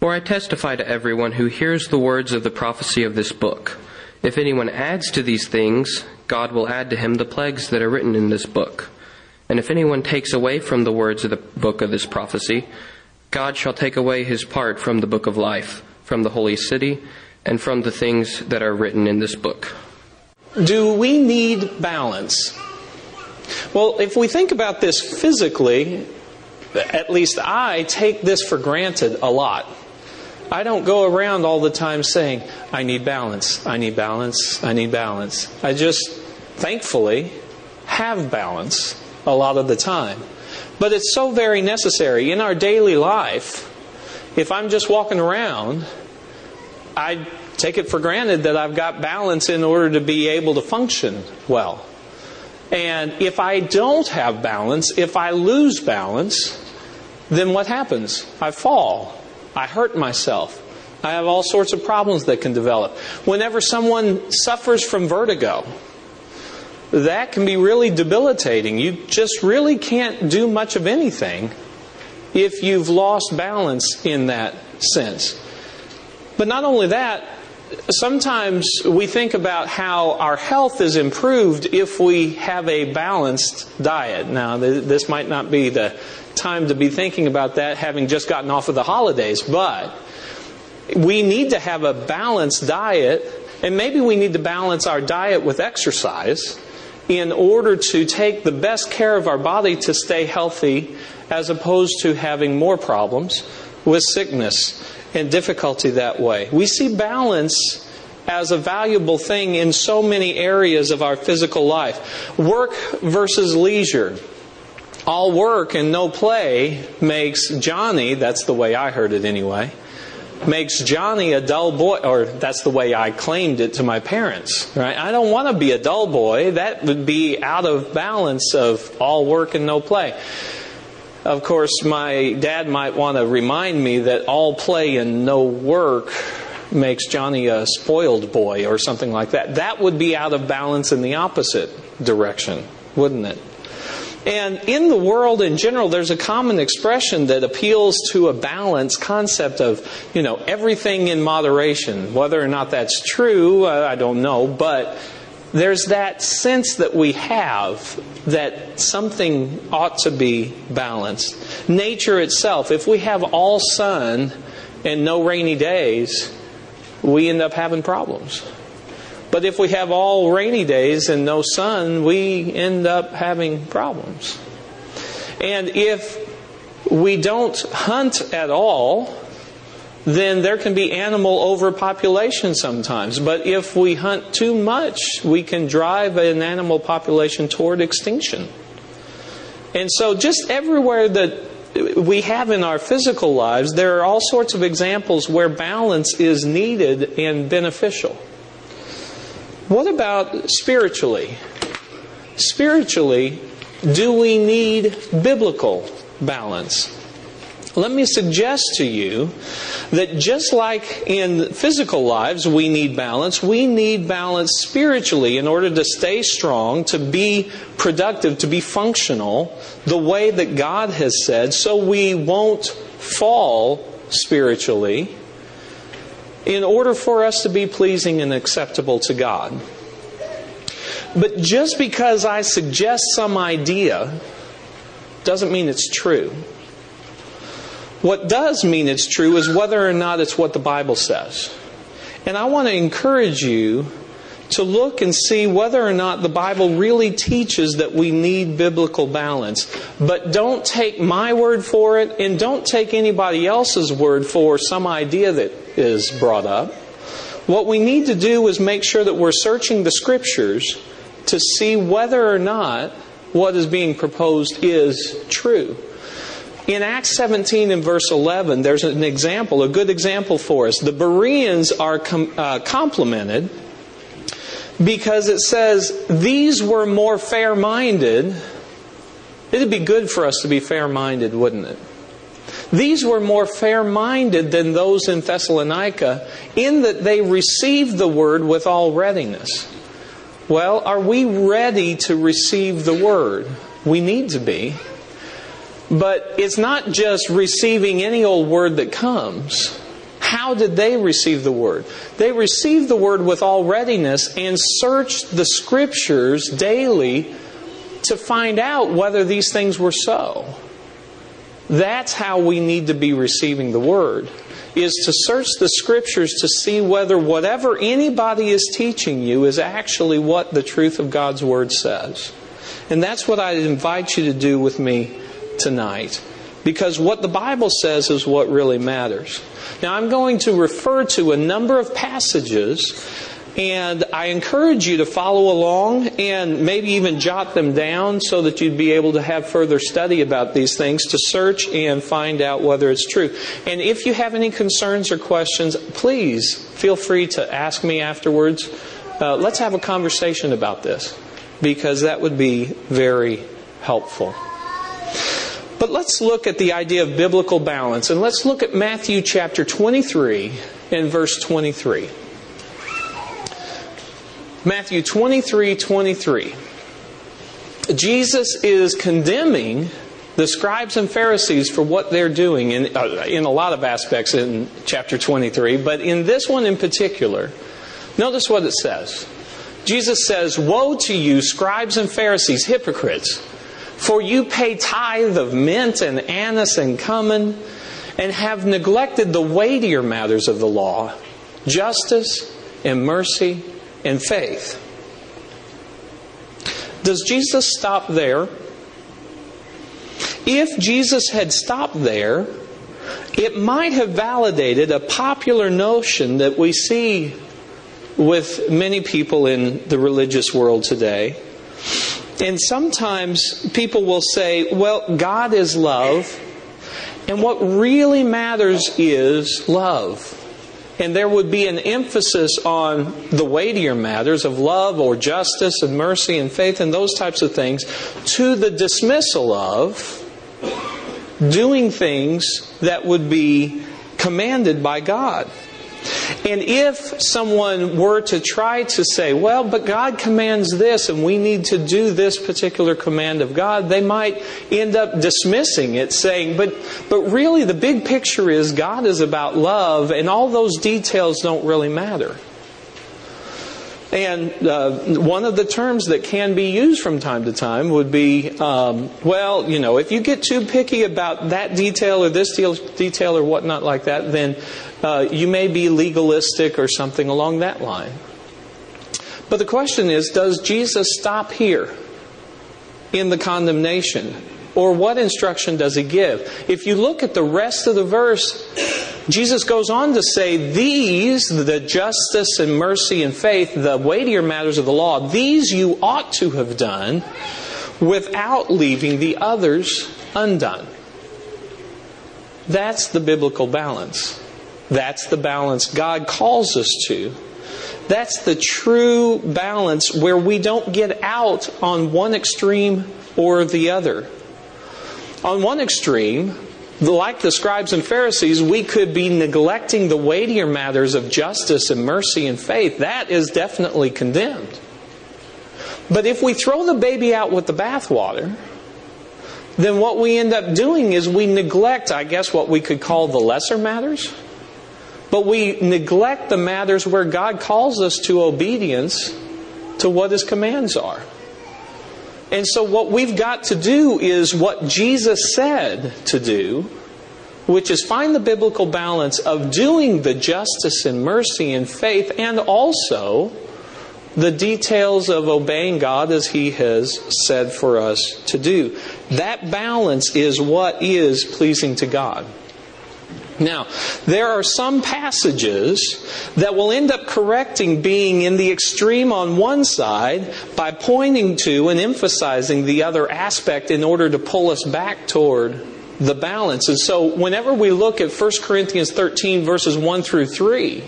For I testify to everyone who hears the words of the prophecy of this book. If anyone adds to these things, God will add to him the plagues that are written in this book. And if anyone takes away from the words of the book of this prophecy, God shall take away his part from the book of life, from the holy city, and from the things that are written in this book. Do we need balance? Well, if we think about this physically, at least I take this for granted a lot. I don't go around all the time saying, I need balance, I need balance, I need balance. I just, thankfully, have balance a lot of the time. But it's so very necessary. In our daily life, if I'm just walking around, I take it for granted that I've got balance in order to be able to function well. And if I don't have balance, if I lose balance, then what happens? I fall. I hurt myself. I have all sorts of problems that can develop. Whenever someone suffers from vertigo, that can be really debilitating. You just really can't do much of anything if you've lost balance in that sense. But not only that, sometimes we think about how our health is improved if we have a balanced diet. Now, this might not be the time to be thinking about that having just gotten off of the holidays, but we need to have a balanced diet, and maybe we need to balance our diet with exercise in order to take the best care of our body to stay healthy as opposed to having more problems with sickness and difficulty that way. We see balance as a valuable thing in so many areas of our physical life. Work versus leisure. All work and no play makes Johnny, that's the way I heard it anyway, makes Johnny a dull boy, or that's the way I claimed it to my parents, right? I don't want to be a dull boy. That would be out of balance of all work and no play. Of course, my dad might want to remind me that all play and no work makes Johnny a spoiled boy or something like that. That would be out of balance in the opposite direction, wouldn't it? And in the world in general, there's a common expression that appeals to a balance concept of, you know, everything in moderation. Whether or not that's true, uh, I don't know, but there's that sense that we have that something ought to be balanced. Nature itself, if we have all sun and no rainy days, we end up having problems. But if we have all rainy days and no sun, we end up having problems. And if we don't hunt at all, then there can be animal overpopulation sometimes. But if we hunt too much, we can drive an animal population toward extinction. And so, just everywhere that we have in our physical lives, there are all sorts of examples where balance is needed and beneficial. What about spiritually? Spiritually, do we need biblical balance? Let me suggest to you that just like in physical lives we need balance, we need balance spiritually in order to stay strong, to be productive, to be functional the way that God has said, so we won't fall spiritually in order for us to be pleasing and acceptable to God. But just because I suggest some idea doesn't mean it's true. What does mean it's true is whether or not it's what the Bible says. And I want to encourage you to look and see whether or not the Bible really teaches that we need biblical balance. But don't take my word for it and don't take anybody else's word for some idea that is brought up. What we need to do is make sure that we're searching the scriptures to see whether or not what is being proposed is true. In Acts 17 and verse 11, there's an example, a good example for us. The Bereans are com- uh, complimented because it says, These were more fair minded. It'd be good for us to be fair minded, wouldn't it? These were more fair minded than those in Thessalonica in that they received the word with all readiness. Well, are we ready to receive the word? We need to be. But it's not just receiving any old word that comes. How did they receive the word? They received the word with all readiness and searched the scriptures daily to find out whether these things were so. That's how we need to be receiving the word is to search the scriptures to see whether whatever anybody is teaching you is actually what the truth of God's word says. And that's what I invite you to do with me tonight. Because what the Bible says is what really matters. Now, I'm going to refer to a number of passages and I encourage you to follow along and maybe even jot them down so that you'd be able to have further study about these things to search and find out whether it's true. And if you have any concerns or questions, please feel free to ask me afterwards. Uh, let's have a conversation about this because that would be very helpful. But let's look at the idea of biblical balance and let's look at Matthew chapter 23 and verse 23. Matthew 23 23. Jesus is condemning the scribes and Pharisees for what they're doing in, uh, in a lot of aspects in chapter 23, but in this one in particular, notice what it says. Jesus says, Woe to you, scribes and Pharisees, hypocrites, for you pay tithe of mint and anise and cumin, and have neglected the weightier matters of the law, justice and mercy and faith. Does Jesus stop there? If Jesus had stopped there, it might have validated a popular notion that we see with many people in the religious world today. And sometimes people will say, well, God is love, and what really matters is love and there would be an emphasis on the weightier matters of love or justice and mercy and faith and those types of things to the dismissal of doing things that would be commanded by God. And if someone were to try to say, well, but God commands this and we need to do this particular command of God, they might end up dismissing it, saying, but, but really the big picture is God is about love and all those details don't really matter. And uh, one of the terms that can be used from time to time would be, um, well, you know, if you get too picky about that detail or this detail or whatnot like that, then uh, you may be legalistic or something along that line. But the question is, does Jesus stop here in the condemnation? Or what instruction does he give? If you look at the rest of the verse, Jesus goes on to say, These, the justice and mercy and faith, the weightier matters of the law, these you ought to have done without leaving the others undone. That's the biblical balance. That's the balance God calls us to. That's the true balance where we don't get out on one extreme or the other. On one extreme, like the scribes and Pharisees, we could be neglecting the weightier matters of justice and mercy and faith. That is definitely condemned. But if we throw the baby out with the bathwater, then what we end up doing is we neglect, I guess, what we could call the lesser matters. But we neglect the matters where God calls us to obedience to what His commands are. And so, what we've got to do is what Jesus said to do, which is find the biblical balance of doing the justice and mercy and faith, and also the details of obeying God as He has said for us to do. That balance is what is pleasing to God. Now, there are some passages that will end up correcting being in the extreme on one side by pointing to and emphasizing the other aspect in order to pull us back toward the balance. And so, whenever we look at 1 Corinthians 13, verses 1 through 3,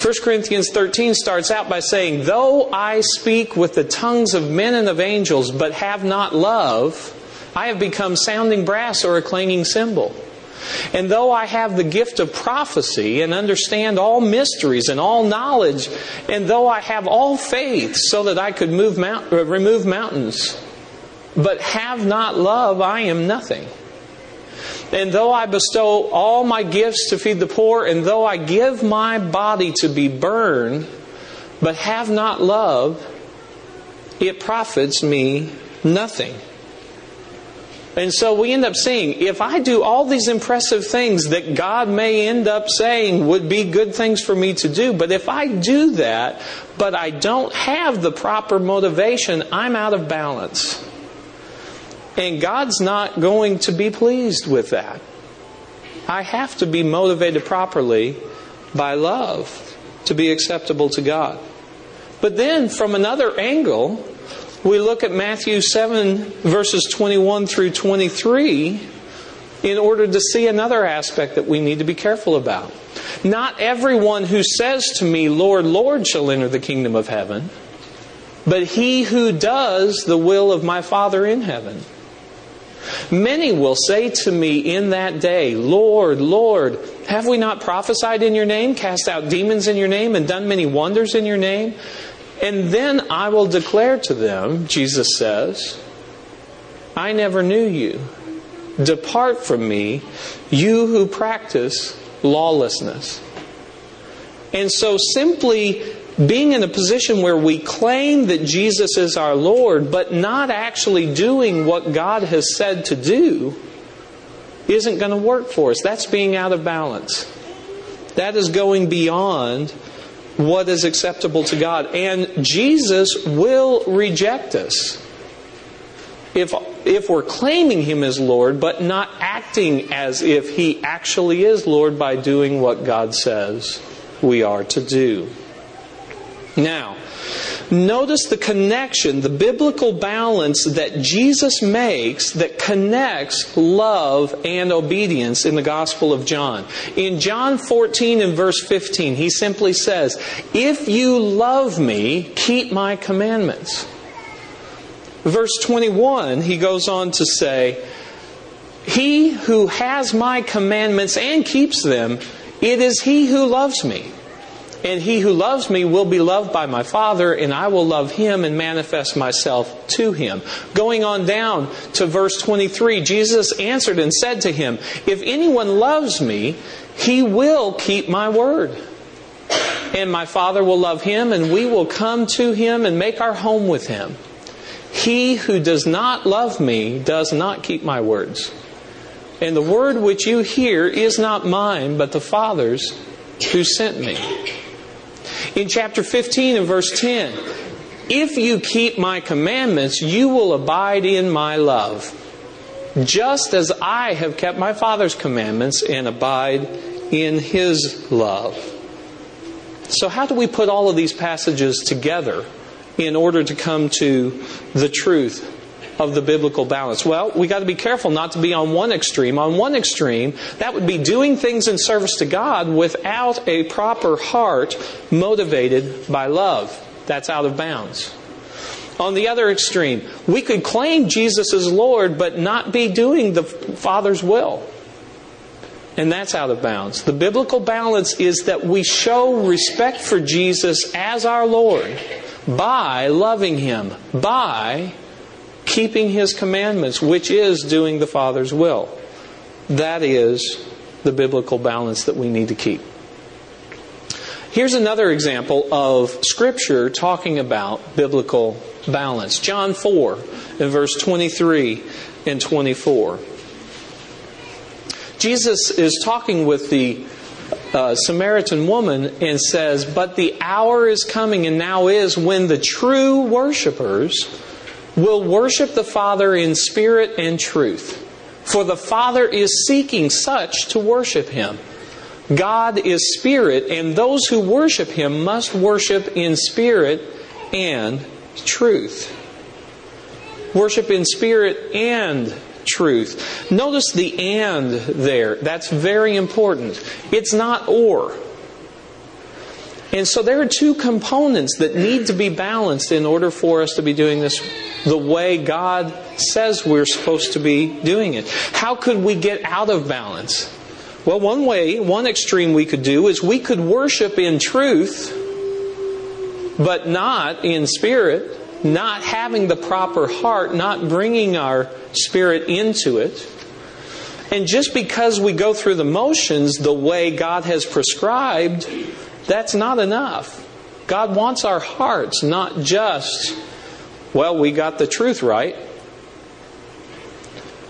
1 Corinthians 13 starts out by saying, Though I speak with the tongues of men and of angels, but have not love, I have become sounding brass or a clanging cymbal. And though I have the gift of prophecy and understand all mysteries and all knowledge, and though I have all faith so that I could move mount, uh, remove mountains, but have not love, I am nothing. and though I bestow all my gifts to feed the poor, and though I give my body to be burned, but have not love, it profits me nothing. And so we end up seeing if I do all these impressive things that God may end up saying would be good things for me to do, but if I do that, but I don't have the proper motivation, I'm out of balance. And God's not going to be pleased with that. I have to be motivated properly by love to be acceptable to God. But then, from another angle, we look at Matthew 7, verses 21 through 23, in order to see another aspect that we need to be careful about. Not everyone who says to me, Lord, Lord, shall enter the kingdom of heaven, but he who does the will of my Father in heaven. Many will say to me in that day, Lord, Lord, have we not prophesied in your name, cast out demons in your name, and done many wonders in your name? And then I will declare to them, Jesus says, I never knew you. Depart from me, you who practice lawlessness. And so simply being in a position where we claim that Jesus is our Lord, but not actually doing what God has said to do, isn't going to work for us. That's being out of balance. That is going beyond what is acceptable to God. And Jesus will reject us. If, if we're claiming Him as Lord, but not acting as if He actually is Lord by doing what God says we are to do. Now, notice the connection, the biblical balance that Jesus makes that connects love and obedience in the Gospel of John. In John 14 and verse 15, he simply says, If you love me, keep my commandments. Verse 21, he goes on to say, He who has my commandments and keeps them, it is he who loves me. And he who loves me will be loved by my Father, and I will love him and manifest myself to him. Going on down to verse 23, Jesus answered and said to him, If anyone loves me, he will keep my word. And my Father will love him, and we will come to him and make our home with him. He who does not love me does not keep my words. And the word which you hear is not mine, but the Father's who sent me. In chapter 15 and verse 10, if you keep my commandments, you will abide in my love, just as I have kept my Father's commandments and abide in his love. So, how do we put all of these passages together in order to come to the truth of the biblical balance? Well, we got to be careful not to be on one extreme. On one extreme, that would be doing things in service to God without a proper heart motivated by love. That's out of bounds. On the other extreme, we could claim Jesus as Lord but not be doing the Father's will. And that's out of bounds. The biblical balance is that we show respect for Jesus as our Lord by loving Him, by keeping His commandments, which is doing the Father's will. That is the biblical balance that we need to keep. Here's another example of Scripture talking about biblical balance. John 4, in verse 23 and 24. Jesus is talking with the uh, Samaritan woman and says, But the hour is coming and now is when the true worshipers will worship the Father in spirit and truth. For the Father is seeking such to worship Him. God is spirit, and those who worship Him must worship in spirit and truth. Worship in spirit and truth. Notice the and there. That's very important. It's not or. And so there are two components that need to be balanced in order for us to be doing this the way God says we're supposed to be doing it. How could we get out of balance? Well, one way, one extreme we could do is we could worship in truth, but not in spirit, not having the proper heart, not bringing our spirit into it. And just because we go through the motions the way God has prescribed, that's not enough. God wants our hearts, not just, well, we got the truth right.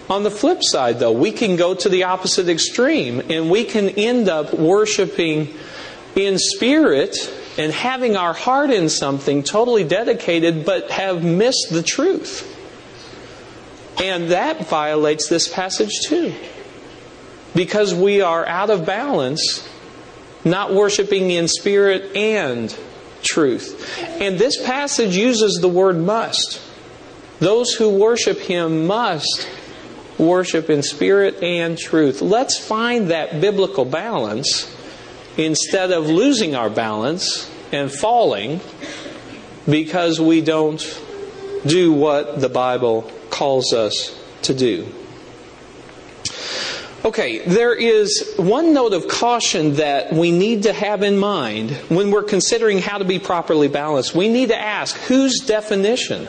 On the flip side, though, we can go to the opposite extreme and we can end up worshiping in spirit and having our heart in something totally dedicated but have missed the truth. And that violates this passage too. Because we are out of balance, not worshiping in spirit and truth. And this passage uses the word must. Those who worship Him must worship in spirit and truth. Let's find that biblical balance instead of losing our balance and falling because we don't do what the Bible calls us to do. Okay, there is one note of caution that we need to have in mind when we're considering how to be properly balanced. We need to ask whose definition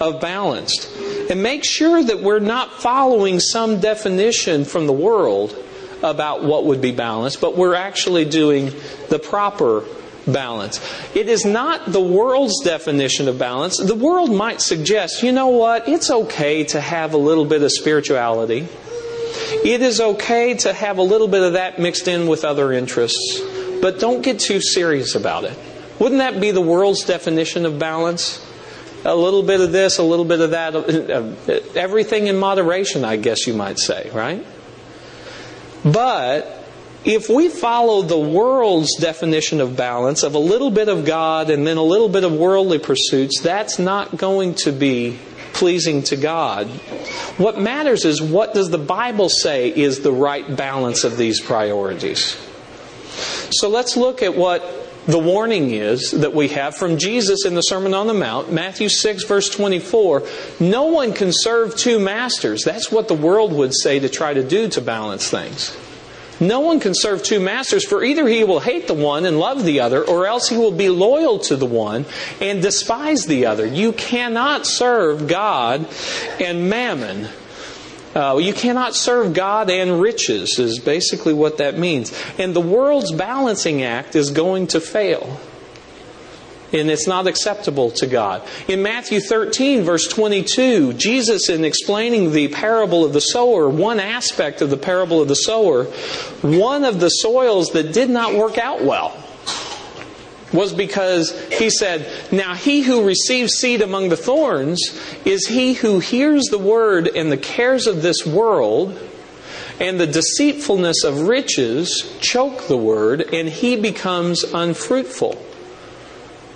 of balanced? And make sure that we're not following some definition from the world about what would be balanced, but we're actually doing the proper balance. It is not the world's definition of balance. The world might suggest, you know what, it's okay to have a little bit of spirituality. It is okay to have a little bit of that mixed in with other interests, but don't get too serious about it. Wouldn't that be the world's definition of balance? A little bit of this, a little bit of that, uh, everything in moderation, I guess you might say, right? But if we follow the world's definition of balance of a little bit of God and then a little bit of worldly pursuits, that's not going to be pleasing to God. What matters is what does the Bible say is the right balance of these priorities. So let's look at what the warning is that we have from Jesus in the Sermon on the Mount, Matthew 6, verse 24. No one can serve two masters. That's what the world would say to try to do to balance things. No one can serve two masters, for either he will hate the one and love the other, or else he will be loyal to the one and despise the other. You cannot serve God and mammon. Uh, you cannot serve God and riches, is basically what that means. And the world's balancing act is going to fail and it's not acceptable to God. In Matthew 13, verse 22, Jesus, in explaining the parable of the sower, one aspect of the parable of the sower, one of the soils that did not work out well was because he said, Now he who receives seed among the thorns is he who hears the word and the cares of this world and the deceitfulness of riches choke the word, and he becomes unfruitful.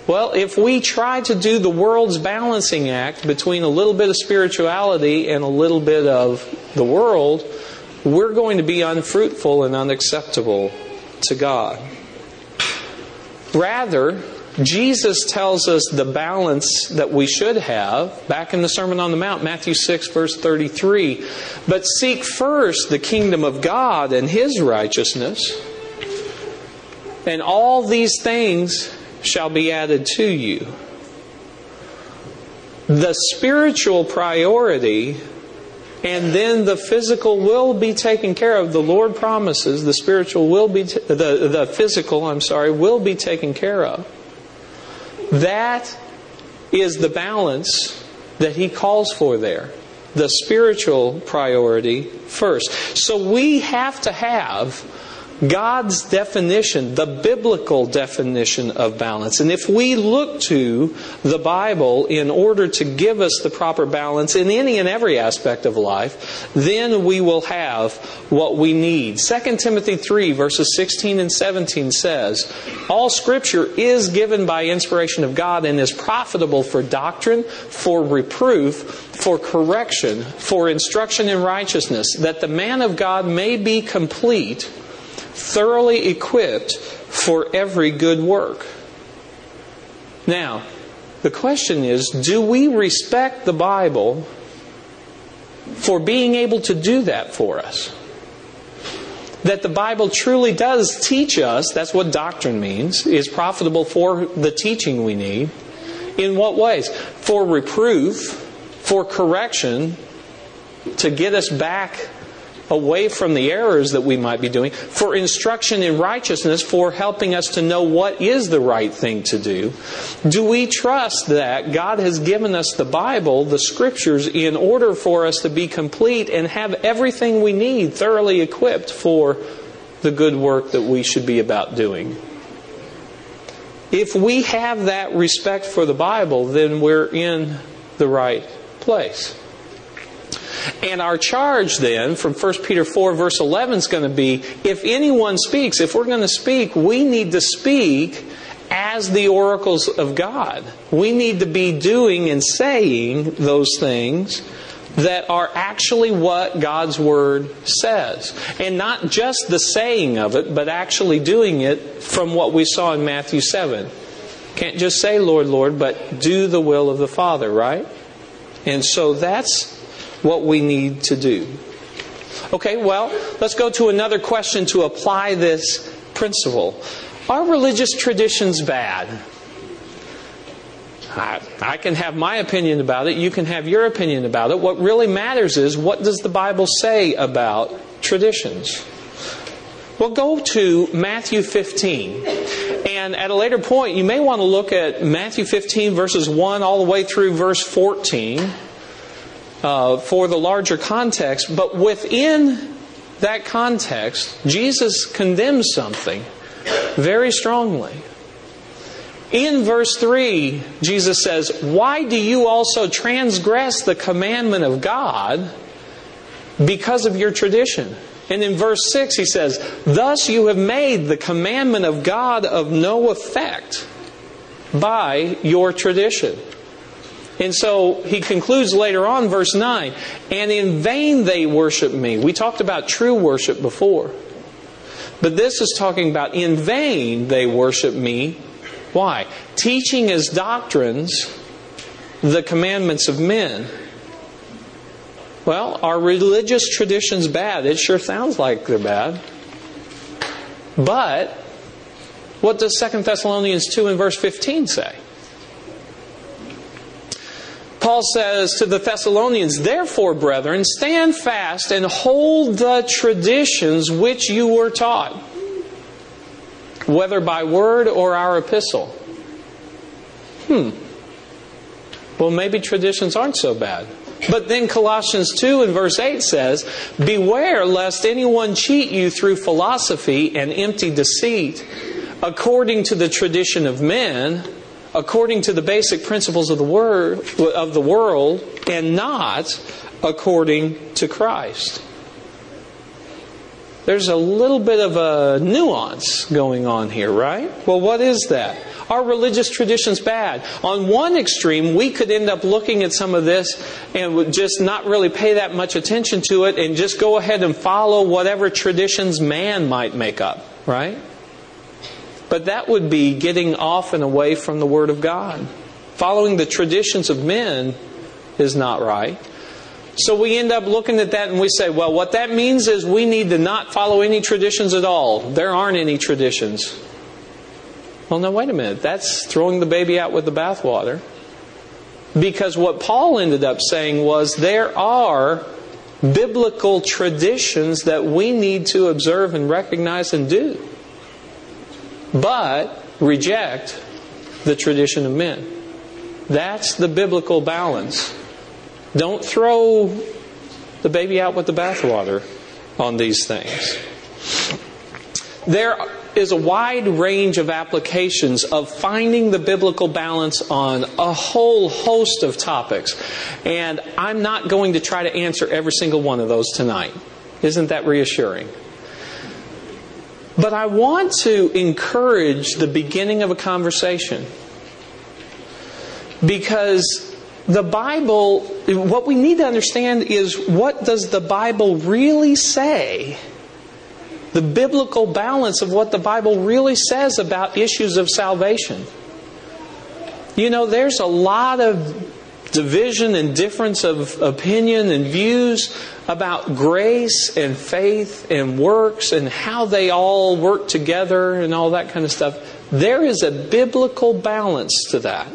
Well, if we try to do the world's balancing act between a little bit of spirituality and a little bit of the world, we're going to be unfruitful and unacceptable to God. Rather, Jesus tells us the balance that we should have back in the Sermon on the Mount, Matthew 6, verse 33. But seek first the kingdom of God and his righteousness, and all these things shall be added to you. The spiritual priority and then the physical will be taken care of. The Lord promises the spiritual will be, t- the, the physical, I'm sorry, will be taken care of. That is the balance that He calls for there. The spiritual priority first. So we have to have God's definition, the biblical definition of balance. And if we look to the Bible in order to give us the proper balance in any and every aspect of life, then we will have what we need. 2 Timothy 3 verses 16 and 17 says, All scripture is given by inspiration of God and is profitable for doctrine, for reproof, for correction, for instruction in righteousness, that the man of God may be complete thoroughly equipped for every good work. Now, the question is do we respect the Bible for being able to do that for us? That the Bible truly does teach us, that's what doctrine means, is profitable for the teaching we need. In what ways? For reproof, for correction, to get us back away from the errors that we might be doing, for instruction in righteousness, for helping us to know what is the right thing to do? Do we trust that God has given us the Bible, the Scriptures, in order for us to be complete and have everything we need thoroughly equipped for the good work that we should be about doing? If we have that respect for the Bible, then we're in the right place. And our charge then from 1 Peter 4, verse 11 is going to be if anyone speaks, if we're going to speak, we need to speak as the oracles of God. We need to be doing and saying those things that are actually what God's Word says. And not just the saying of it, but actually doing it from what we saw in Matthew 7. Can't just say, Lord, Lord, but do the will of the Father, right? And so that's what we need to do. Okay, well, let's go to another question to apply this principle. Are religious traditions bad? I, I, can have my opinion about it. You can have your opinion about it. What really matters is what does the Bible say about traditions? Well, go to Matthew 15. And at a later point, you may want to look at Matthew 15, verses 1 all the way through verse 14 uh, for the larger context. But within that context, Jesus condemns something very strongly. In verse 3, Jesus says, Why do you also transgress the commandment of God because of your tradition? And in verse 6, he says, Thus you have made the commandment of God of no effect by your tradition. And so he concludes later on, verse 9, and in vain they worship me. We talked about true worship before. But this is talking about in vain they worship me. Why? Teaching as doctrines the commandments of men. Well, are religious traditions bad? It sure sounds like they're bad. But what does 2 Thessalonians 2 and verse 15 say? Paul says to the Thessalonians, Therefore, brethren, stand fast and hold the traditions which you were taught, whether by word or our epistle. Hmm. Well, maybe traditions aren't so bad. But then Colossians 2 and verse 8 says, Beware lest anyone cheat you through philosophy and empty deceit, according to the tradition of men according to the basic principles of the word of the world and not according to Christ. There's a little bit of a nuance going on here, right? Well, what is that? Are religious traditions bad? On one extreme, we could end up looking at some of this and would just not really pay that much attention to it and just go ahead and follow whatever traditions man might make up, right? But that would be getting off and away from the Word of God. Following the traditions of men is not right. So we end up looking at that and we say, well, what that means is we need to not follow any traditions at all. There aren't any traditions. Well, now, wait a minute. That's throwing the baby out with the bathwater. Because what Paul ended up saying was there are biblical traditions that we need to observe and recognize and do but reject the tradition of men. That's the biblical balance. Don't throw the baby out with the bathwater on these things. There is a wide range of applications of finding the biblical balance on a whole host of topics. And I'm not going to try to answer every single one of those tonight. Isn't that reassuring? But I want to encourage the beginning of a conversation. Because the Bible, what we need to understand is what does the Bible really say? The biblical balance of what the Bible really says about issues of salvation. You know, there's a lot of division and difference of opinion and views about grace and faith and works and how they all work together and all that kind of stuff. There is a biblical balance to that.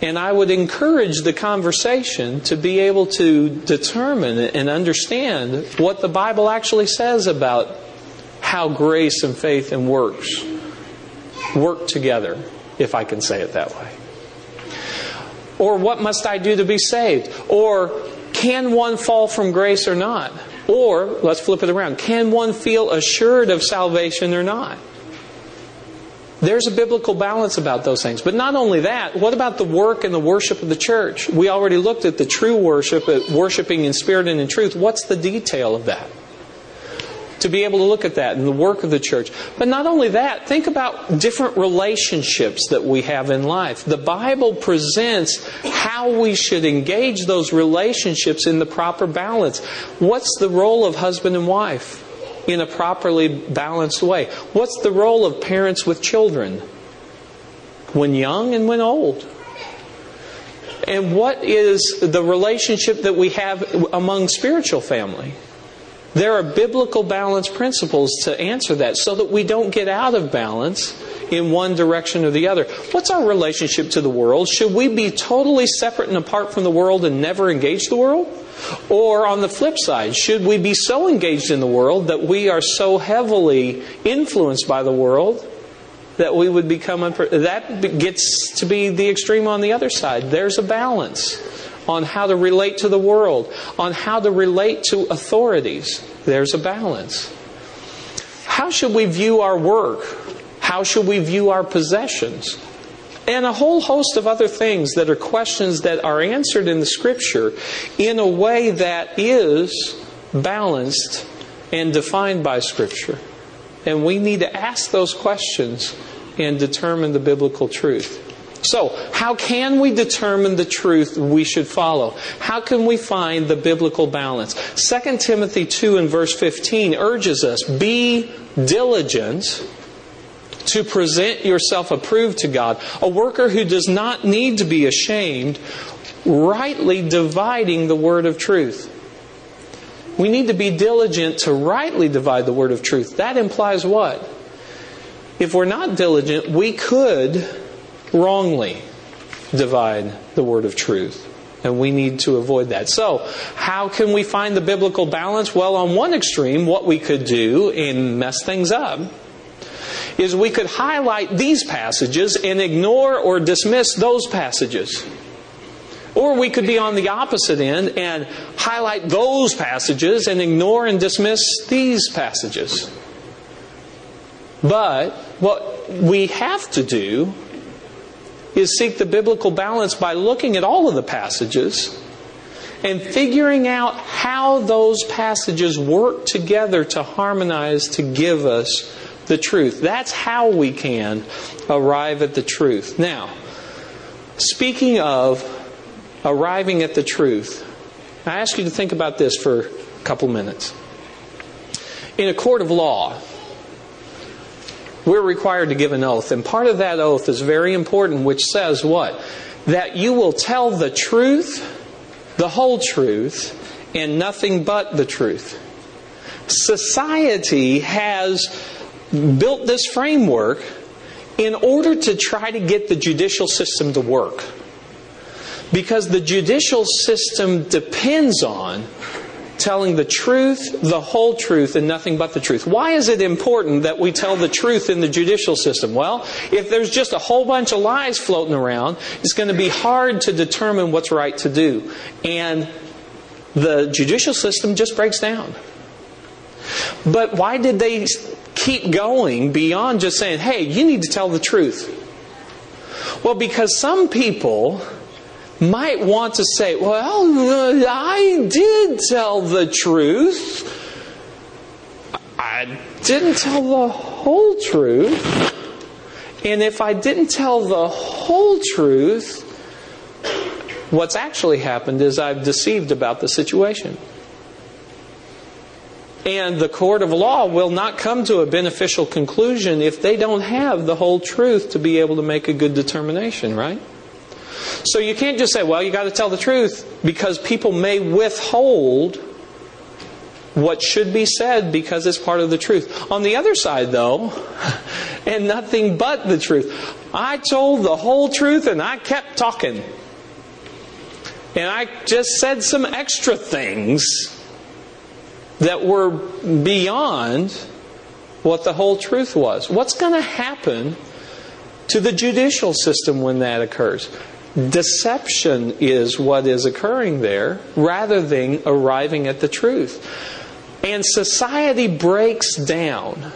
And I would encourage the conversation to be able to determine and understand what the Bible actually says about how grace and faith and works work together, if I can say it that way. Or what must I do to be saved? Or can one fall from grace or not? Or, let's flip it around, can one feel assured of salvation or not? There's a biblical balance about those things. But not only that, what about the work and the worship of the church? We already looked at the true worship, at worshiping in spirit and in truth. What's the detail of that? To be able to look at that and the work of the church. But not only that, think about different relationships that we have in life. The Bible presents how we should engage those relationships in the proper balance. What's the role of husband and wife? in a properly balanced way. What's the role of parents with children? When young and when old. And what is the relationship that we have among spiritual family? There are biblical balance principles to answer that so that we don't get out of balance in one direction or the other. What's our relationship to the world? Should we be totally separate and apart from the world and never engage the world? Or on the flip side, should we be so engaged in the world that we are so heavily influenced by the world that we would become that gets to be the extreme on the other side. There's a balance on how to relate to the world, on how to relate to authorities. There's a balance. How should we view our work? How should we view our possessions? and a whole host of other things that are questions that are answered in the Scripture in a way that is balanced and defined by Scripture. And we need to ask those questions and determine the biblical truth. So, how can we determine the truth we should follow? How can we find the biblical balance? 2 Timothy 2 and verse 15 urges us be diligent to present yourself approved to God, a worker who does not need to be ashamed, rightly dividing the word of truth. We need to be diligent to rightly divide the word of truth. That implies what? If we're not diligent, we could wrongly divide the word of truth. And we need to avoid that. So, how can we find the biblical balance? Well, on one extreme, what we could do and mess things up is we could highlight these passages and ignore or dismiss those passages. Or we could be on the opposite end and highlight those passages and ignore and dismiss these passages. But what we have to do is seek the biblical balance by looking at all of the passages and figuring out how those passages work together to harmonize to give us the truth. That's how we can arrive at the truth. Now, speaking of arriving at the truth, I ask you to think about this for a couple minutes. In a court of law, we're required to give an oath, and part of that oath is very important, which says what? That you will tell the truth, the whole truth, and nothing but the truth. Society has built this framework in order to try to get the judicial system to work. Because the judicial system depends on telling the truth, the whole truth, and nothing but the truth. Why is it important that we tell the truth in the judicial system? Well, if there's just a whole bunch of lies floating around, it's going to be hard to determine what's right to do. And the judicial system just breaks down. But why did they keep going beyond just saying, hey, you need to tell the truth? Well, because some people might want to say, well, I did tell the truth. I didn't tell the whole truth. And if I didn't tell the whole truth, what's actually happened is I've deceived about the situation. And the court of law will not come to a beneficial conclusion if they don't have the whole truth to be able to make a good determination, right? So you can't just say, well, you got to tell the truth because people may withhold what should be said because it's part of the truth. On the other side, though, and nothing but the truth. I told the whole truth and I kept talking. And I just said some extra things that were beyond what the whole truth was. What's going to happen to the judicial system when that occurs? Deception is what is occurring there rather than arriving at the truth. And society breaks down.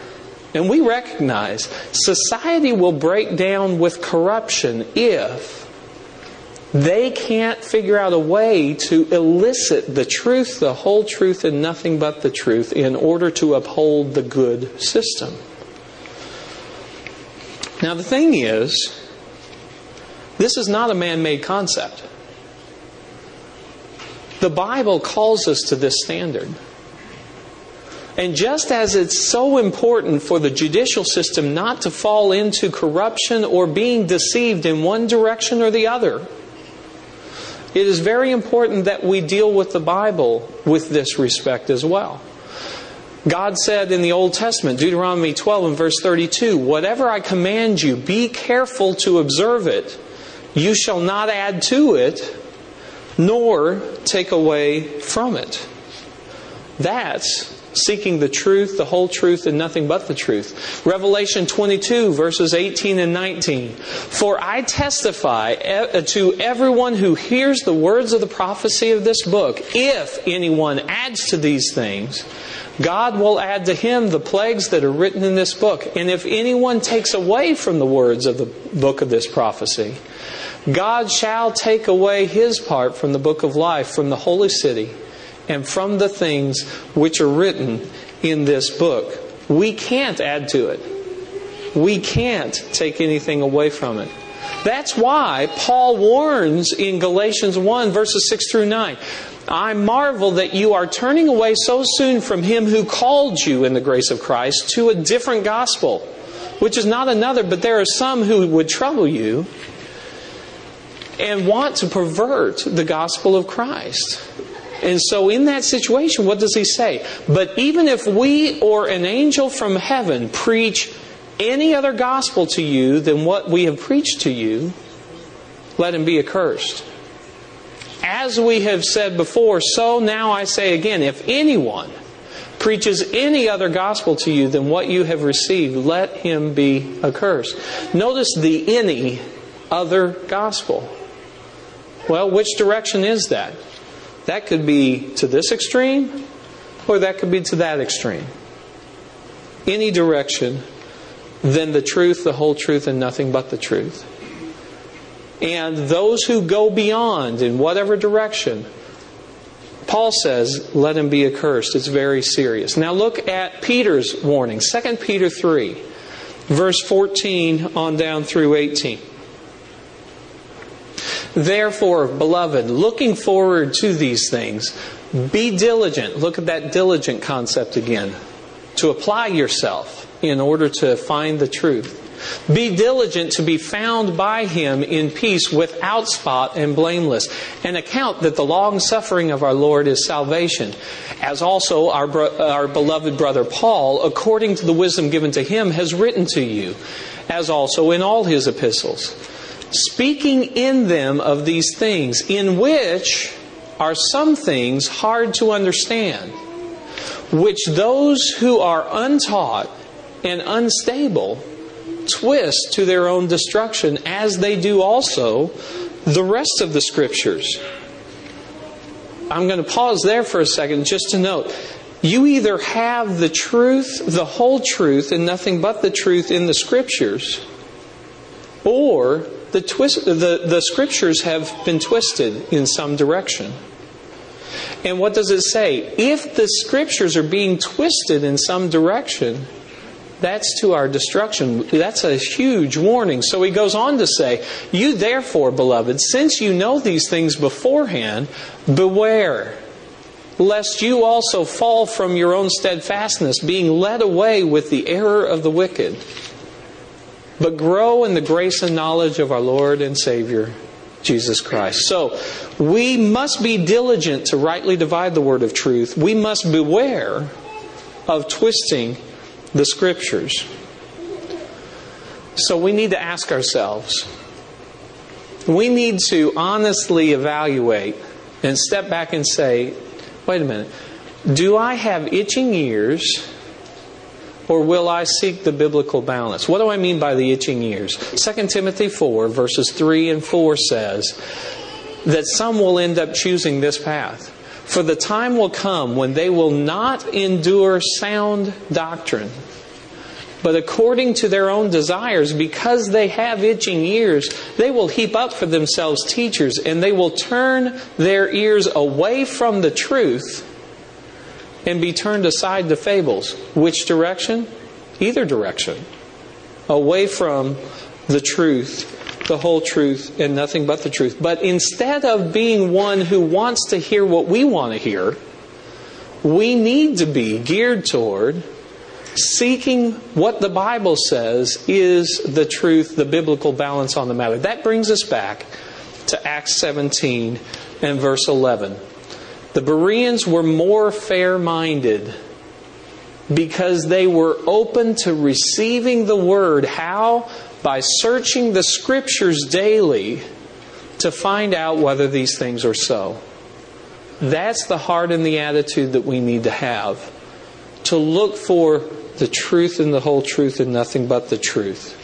And we recognize society will break down with corruption if they can't figure out a way to elicit the truth, the whole truth, and nothing but the truth in order to uphold the good system. Now, the thing is, this is not a man made concept. The Bible calls us to this standard. And just as it's so important for the judicial system not to fall into corruption or being deceived in one direction or the other, it is very important that we deal with the Bible with this respect as well. God said in the Old Testament, Deuteronomy 12 and verse 32, Whatever I command you, be careful to observe it. You shall not add to it, nor take away from it. That's seeking the truth, the whole truth, and nothing but the truth. Revelation 22, verses 18 and 19. For I testify uh, to everyone who hears the words of the prophecy of this book, if anyone adds to these things, God will add to him the plagues that are written in this book. And if anyone takes away from the words of the book of this prophecy, God shall take away his part from the book of life, from the holy city and from the things which are written in this book. We can't add to it. We can't take anything away from it. That's why Paul warns in Galatians 1, verses 6 through 9. I marvel that you are turning away so soon from him who called you in the grace of Christ to a different gospel, which is not another, but there are some who would trouble you and want to pervert the gospel of Christ. And so, in that situation, what does he say? But even if we or an angel from heaven preach any other gospel to you than what we have preached to you, let him be accursed. As we have said before, so now I say again if anyone preaches any other gospel to you than what you have received, let him be accursed. Notice the any other gospel. Well, which direction is that? That could be to this extreme, or that could be to that extreme. Any direction then the truth, the whole truth, and nothing but the truth. And those who go beyond in whatever direction, Paul says, let him be accursed. It's very serious. Now look at Peter's warning, 2 Peter 3, verse 14 on down through 18. Therefore, beloved, looking forward to these things, be diligent. Look at that diligent concept again. To apply yourself in order to find the truth. Be diligent to be found by him in peace without spot and blameless, and account that the long suffering of our Lord is salvation, as also our, bro- our beloved brother Paul, according to the wisdom given to him, has written to you, as also in all his epistles speaking in them of these things, in which are some things hard to understand, which those who are untaught and unstable twist to their own destruction, as they do also the rest of the Scriptures. I'm going to pause there for a second just to note you either have the truth, the whole truth, and nothing but the truth in the Scriptures, or the, twist, the, the scriptures have been twisted in some direction. And what does it say? If the scriptures are being twisted in some direction, that's to our destruction. That's a huge warning. So he goes on to say, You therefore, beloved, since you know these things beforehand, beware, lest you also fall from your own steadfastness, being led away with the error of the wicked but grow in the grace and knowledge of our Lord and Savior, Jesus Christ. So, we must be diligent to rightly divide the word of truth. We must beware of twisting the scriptures. So we need to ask ourselves, we need to honestly evaluate and step back and say, wait a minute, do I have itching ears or will I seek the biblical balance? What do I mean by the itching ears? 2 Timothy 4, verses 3 and 4 says that some will end up choosing this path. For the time will come when they will not endure sound doctrine but according to their own desires, because they have itching ears, they will heap up for themselves teachers, and they will turn their ears away from the truth and be turned aside to fables. Which direction? Either direction. Away from the truth, the whole truth, and nothing but the truth. But instead of being one who wants to hear what we want to hear, we need to be geared toward seeking what the Bible says is the truth, the biblical balance on the matter. That brings us back to Acts 17 and verse 11. The Bereans were more fair minded because they were open to receiving the word. How? By searching the scriptures daily to find out whether these things are so. That's the heart and the attitude that we need to have. To look for the truth and the whole truth and nothing but the truth.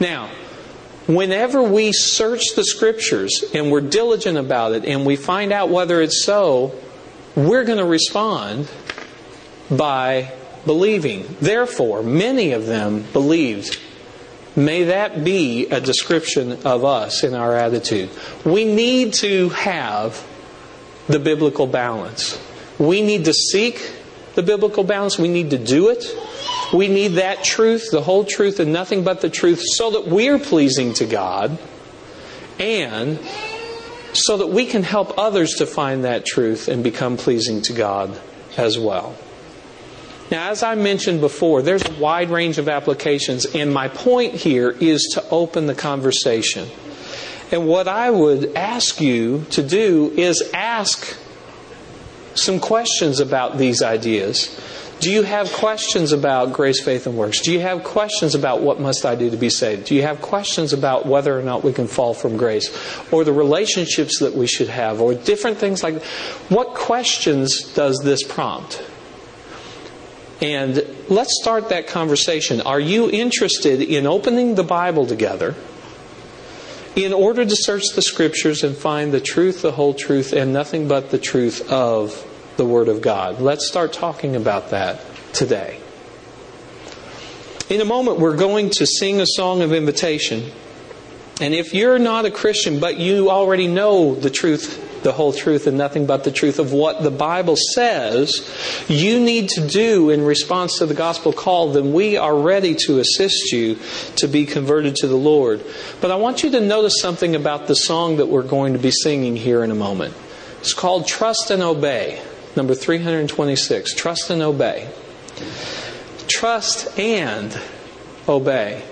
Now, whenever we search the scriptures and we're diligent about it and we find out whether it's so, we're going to respond by believing. Therefore, many of them believed. May that be a description of us in our attitude. We need to have the biblical balance. We need to seek the biblical balance. We need to do it. We need that truth, the whole truth, and nothing but the truth, so that we're pleasing to God and so that we can help others to find that truth and become pleasing to God as well. Now, as I mentioned before, there's a wide range of applications, and my point here is to open the conversation. And what I would ask you to do is ask some questions about these ideas. Do you have questions about grace, faith, and works? Do you have questions about what must I do to be saved? Do you have questions about whether or not we can fall from grace? Or the relationships that we should have? Or different things like that? What questions does this prompt? And let's start that conversation. Are you interested in opening the Bible together in order to search the Scriptures and find the truth, the whole truth, and nothing but the truth of the Word of God. Let's start talking about that today. In a moment, we're going to sing a song of invitation. And if you're not a Christian, but you already know the truth, the whole truth, and nothing but the truth of what the Bible says, you need to do in response to the gospel call, then we are ready to assist you to be converted to the Lord. But I want you to notice something about the song that we're going to be singing here in a moment. It's called Trust and Obey number 326 trust and obey. Trust and obey.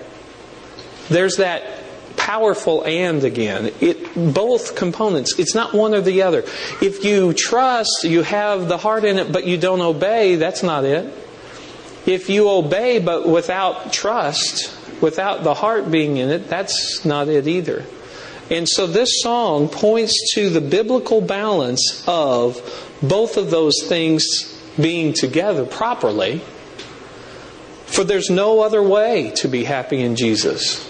There's that powerful and again. It both components. It's not one or the other. If you trust, you have the heart in it, but you don't obey, that's not it. If you obey but without trust, without the heart being in it, that's not it either. And so this song points to the biblical balance of both of those things being together properly. For there's no other way to be happy in Jesus